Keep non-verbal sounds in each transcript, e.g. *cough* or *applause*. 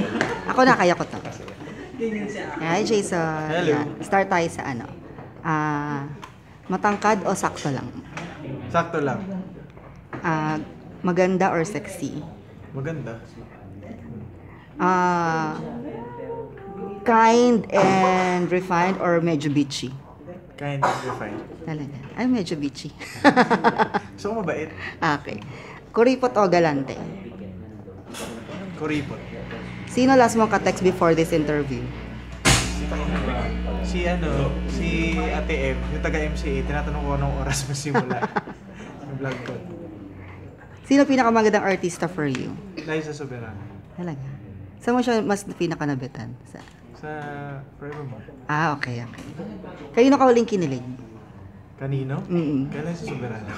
*laughs* Ako na, kaya ko to. Hi, Jason. Hello. Yan. Start tayo sa ano. Ah, matangkad o sakto lang? Sakto lang. Ah, maganda or sexy? Maganda. Ah, kind and refined or medyo bitchy? Kind of refined. Talaga. Ay, medyo bitchy. So, mabait. *laughs* okay. Kuripot o galante? Kuripot. Sino last mong ka-text before this interview? Si ano, si Ate M, yung taga-MCA, tinatanong ko anong oras masimula. *laughs* yung vlog ko. Sino pinakamagandang artista for you? Liza Soberano. Talaga. Saan mo siya mas pinakanabitan? Sa... Sa Forevermore. Ah, okay, okay. Kayo na kauling kinilig? Kanino? Mm-mm. Kay Liza Soberano.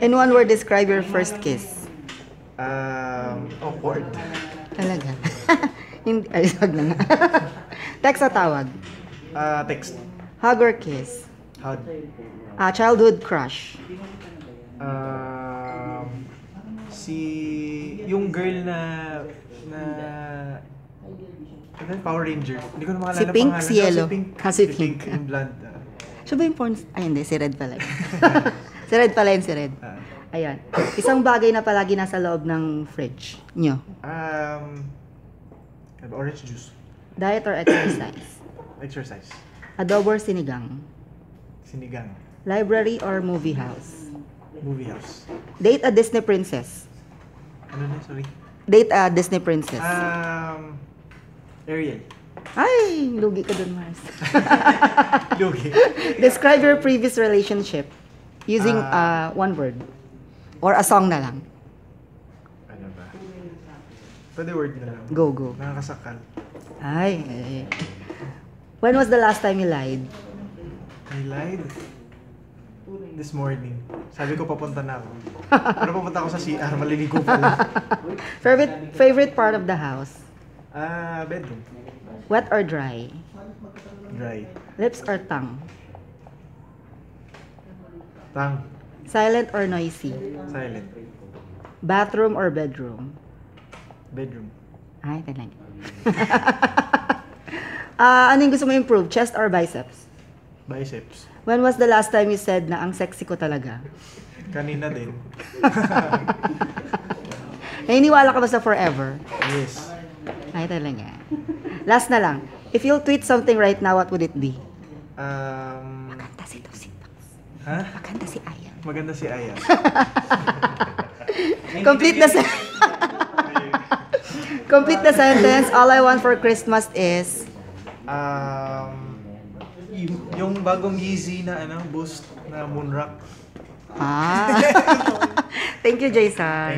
In one word, describe your first kiss. Um, awkward. Talaga. *laughs* Hindi, ay, wag na nga. *laughs* Text o tawag? Ah, text. Hug or kiss? Hug. Ah, childhood crush? Um, si yung girl na na ano? Power Ranger. Hindi ko na makalala Si Pink, pangalan. si Yellow. Si Pink. Ah, si Pink. Yung blonde. ah. Siya ba yung porn? Ay, hindi. Si Red pala. *laughs* si Red pala yun, si Red. Ah. Ayan. Isang bagay na palagi nasa loob ng fridge nyo. Um, orange juice. Diet or exercise? *coughs* Exercise. Adobo or sinigang? Sinigang. Library or movie house? Movie house. Date a Disney princess? Ano na? Sorry. Date a Disney princess? Um, Ariel. Ay, lugi ka dun, Mars. *laughs* Lugi. *laughs* Describe your previous relationship using uh, Ah. one word. Or a song na lang. ano ba? Pwede word na lang. Go, go. Nakakasakal. Ay, ay. When was the last time you lied? I lied. This morning. Sabi ko papunta na ako. *laughs* Pero papunta ako sa CR, maliligo pa lang. Favorite, favorite part of the house? Ah, bedroom. Wet or dry? Dry. Lips or tongue? Tang. Silent or noisy? Silent. Bathroom or bedroom? Bedroom. Ay, talaga. *laughs* Ah, ano yung gusto mo improve? Chest or biceps? Biceps. When was the last time you said na ang sexy ko talaga? Kanina din. *laughs* Naniniwala ka ba sa forever? Yes. Ay, talaga. Last na lang. If you'll tweet something right now, what would it be? Um, Kanta si Tosi ha? Kanta si Ayan. Maganda si Aya. *laughs* Complete the se- *laughs* Complete the sentence. All I want for Christmas is... Um, yung, yung bagong Yeezy na ano, boost na Moonrock. Ah. *laughs* Thank you, Jason.